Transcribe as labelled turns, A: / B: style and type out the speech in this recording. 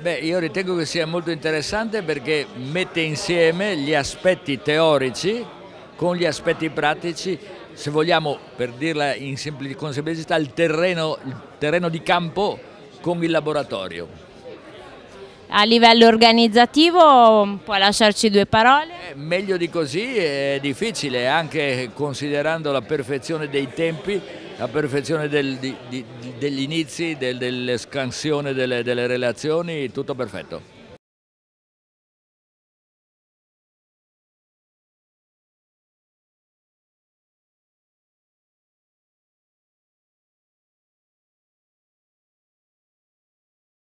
A: Beh, io ritengo che sia molto interessante perché mette insieme gli aspetti teorici con gli aspetti pratici, se vogliamo, per dirla sempl con semplicità, il terreno, il terreno di campo con il laboratorio.
B: A livello organizzativo può lasciarci due parole?
A: Eh, meglio di così è difficile, anche considerando la perfezione dei tempi, la perfezione del, di, di, degli inizi, del, dell'escansione delle, delle relazioni, tutto perfetto.